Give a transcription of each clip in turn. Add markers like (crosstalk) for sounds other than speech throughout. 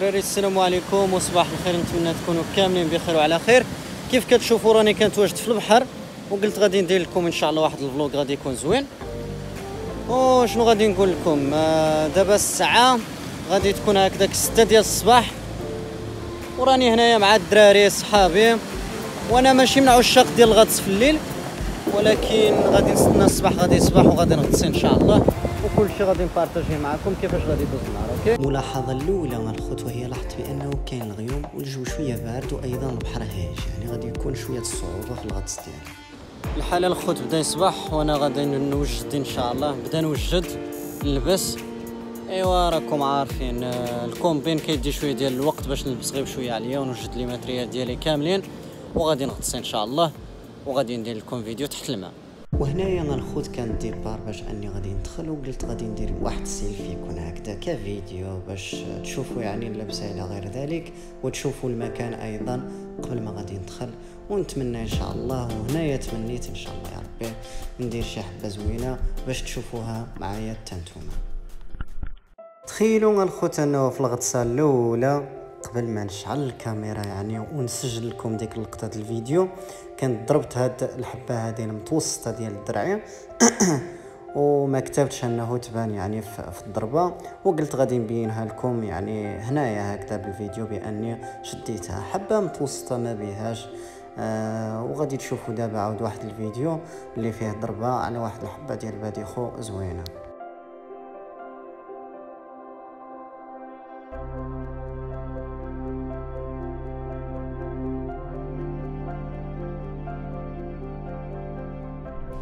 دراري السلام عليكم وصباح الخير. نتمنى تكونوا كاملين بخير وعلى خير. كيف كتشوفوا راني كنتواجد في البحر وقلت غادي ندير لكم إن شاء الله واحد الفلوق غادي يكون زوين. وشنو غادي نقول لكم؟ آه، دابا الساعة غادي تكون هكذاك 6 ديال الصباح. وراني هنايا مع الدراري صحابي وأنا ماشي من عشاق ديال الغطس في الليل ولكن غادي نستنى الصباح غادي يصبح وغادي نغطس إن شاء الله. وكل شيء غادي نبارطاجيه معكم كيفاش غادي يدوز النهار okay؟ الملاحظة الأولى من الخوت وهي لاحظت بأنه كاين الغيوم والجو شوية بارد وأيضا البحر هايج يعني غادي يكون شوية الصعوبة في الغطس ديالي الحال الخوت بدأ يصبح وأنا غادي نوجد إن شاء الله بدأ نوجد نلبس. أيوا راكم عارفين آه، ال combine كيدي شوية ديال الوقت باش نلبس غير بشوية عليا ونوجد لي matériel ديالي كاملين وغادي نغطس إن شاء الله وغادي ندير لكم فيديو تحت الماء. وهنايا أنا الخوت كان départ باش أني غادي ندخل وقلت غادي ندير واحد السيلفي يكون هكذا كفيديو باش تشوفوا يعني اللبسة إلى غير ذلك وتشوفوا المكان أيضا قبل ما غادي ندخل. ونتمنى إن شاء الله وهنايا تمنيت إن شاء الله يا ربي ندير شي حبة زوينة باش تشوفوها معايا تنتوما تخيلوا الخوت أنه في الغطسة الأولى قبل ما نشعل الكاميرا يعني ونسجل لكم ديك لقطة الفيديو كنت ضربت هاد الحبة هذه المتوسطة ديال الدرعيه (coughs) وما كتبتش أنه تبان يعني في الضربة. وقلت غادي نبينها لكم يعني هنايا هكذا بالفيديو بأني شديتها حبة متوسطة ما بيهاش. آه وغادي تشوفوا دابا عاود واحد الفيديو اللي فيه ضربة على واحد الحبة ديال باديخو زوينة.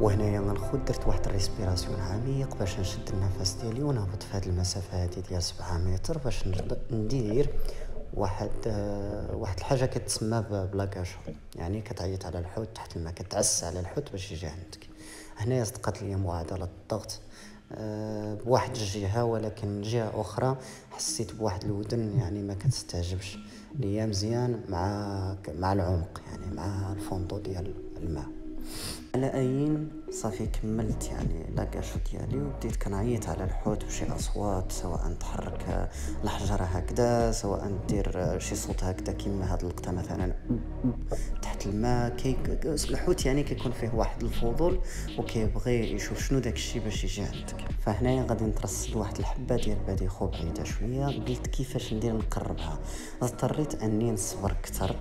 وهنايا غنخد درت واحد ال respiration عميق باش نشد النفس ديالي ونهبط في هاد المسافة هادي ديال سبعة متر باش ندير واحد آه، واحد الحاجة كتسمى ب l'agachon يعني كتعيط على الحوت تحت الماء كتعس على الحوت باش يجي عندك. هنايا صدقت لي معادلة الضغط آه، بواحد الجهة ولكن من جهة أخرى حسيت بواحد الودن يعني ما كتستعجبش. ليا مزيان مع مع العمق يعني مع ال fondo ديال الماء. على أين؟ صافي كملت يعني l'agachon ديالي وبديت كنعيط على الحوت بشي أصوات سواء تحرك الحجره هكذا سواء دير شي صوت هكذا كيما هاد اللقطه مثلا تحت الماء كي الحوت يعني كيكون فيه واحد الفضول وكيبغي يشوف شنو داك الشيء باش يجي عندك. فهنايا غادي نترصد واحد الحبة ديال badejo بعيده شوية قلت كيفاش ندير نقربها. اضطريت أني نصبر أكثر.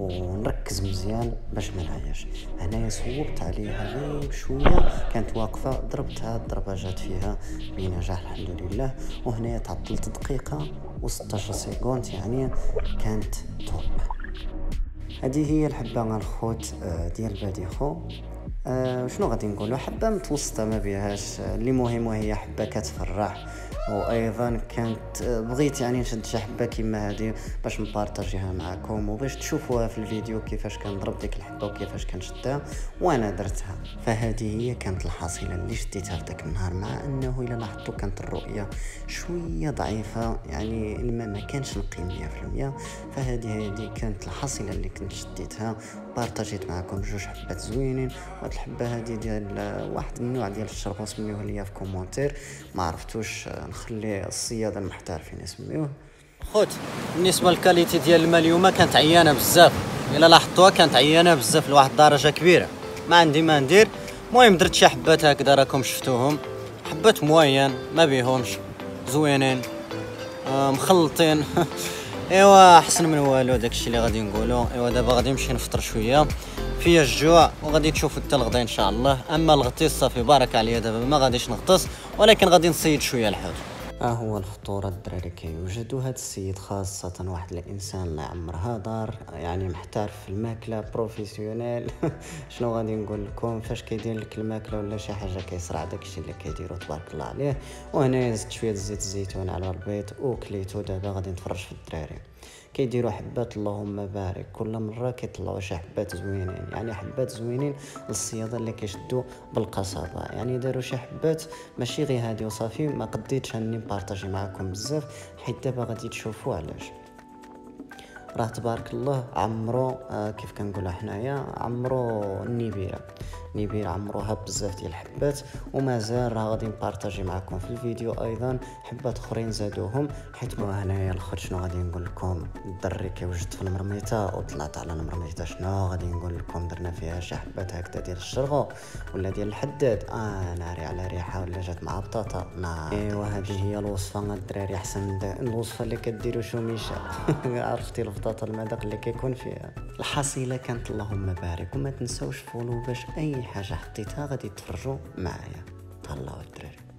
ونركز مزيان باش ما نعياش. هنايا صوبت عليها غير بشوية كانت واقفة ضربتها الضربة جات فيها بنجاح الحمد لله. وهنايا تعطلت دقيقه و16 secondes يعني كانت top. هذه هي الحبة الخوت آه، ديال badejo. آه شنو غادي نقولوا؟ حبة متوسطة ما بيهاش. اللي مهم وهي حبة كتفرح. وأيضا كانت آه، بغيت يعني نشد شي حبه كيما هذه باش نبارطاجيها معكم وباش تشوفوها في الفيديو كيفاش كنضرب ديك الحبة وكيفاش كنشدها وأنا درتها. فهذه هي كانت الحصيلة اللي شديتها في داك النهار مع أنه إلا لاحظتوا كانت الرؤية شوية ضعيفة يعني الماء ما كانش نقي 100% فهذه هذه كانت الحصيلة اللي كنت شديتها. بارطاجيت معكم جوج حبات زوينين وهاد الحبة هذه ديال آه، واحد النوع ديال الشرغو سميوه ليا في commentaires. ما عرفتوش نخلي الصياد المحترفين يسميوه. خوت بالنسبة للكاليتي ديال الماء اليوم كانت عيانة بزاف. إلا لاحظتوها كانت عيانة بزاف لواحد الدرجه كبيرة. ما عندي ما ندير. المهم درت شي حبات هكذا راكم شفتوهم. حبات موين ما بيهمش. زوينين. آه مخلطين. (laughs) إيوا أحسن من والو داكشي اللي غادي نقولو. إيوا دابا غادي نمشي نفطر شوية. فيا الجوع وغادي تشوفوا حتى الغدا إن شاء الله. أما الغطيس صافي بارك عليا دابا ما غاديش نغطس. ولكن غادي نصيد شوية الحوت. ها هو الفطور الدراري كيوجد وهذا السيد خاصة واحد الإنسان الله يعمرها دار يعني محترف في الماكلة professionnel (laughs) شنو غادي نقول لكم؟ فاش كيدير لك الماكلة ولا شي حاجة كيصرع داكشي اللي كيديرو تبارك الله عليه. وهنا زدت شوية زيت الزيتون على البيض. وكليتو دابا غادي نتفرج في الدراري. كيديروا حبات اللهم بارك. كل مرة كيطلعوا شي حبات زوينين. يعني حبات زوينين للصيادة اللي كيشدوا بالقصابه يعني داروا شي حبات ماشي غير هادي وصافي ما قديتش اني نبارطاجي معكم بزاف حيت دابا غادي تشوفوا علاش. راه تبارك الله عمرو آه كيف كنقولها حنايا عمرو النبيرة. نبيل عمروها بزاف ديال الحبات ومازال راه غادي نبارطاجي معكم في الفيديو أيضا. حبات أخرين زادوهم حيت مو هنايا الآخر شنو غادي نقول لكم؟ الدري كيوجد في المرميطة وطلعت على المرميطة شنو غادي نقول لكم؟ درنا فيها شي حبات هكذا ديال الشرغو ولا ديال الحداد. آه ناري على ريحة ولا جات مع بطاطا. نار إيوا هذه هي الوصفة. الدراري أحسن من الوصفة اللي كديروا شوميشه (laughs) عرفتي البطاطا المذاق اللي كيكون فيها. الحصيلة كانت اللهم بارك وما تنساوش فولو باش أي حاجة حطيتها غادي تفرجوا معايا. تهلاو الدراري.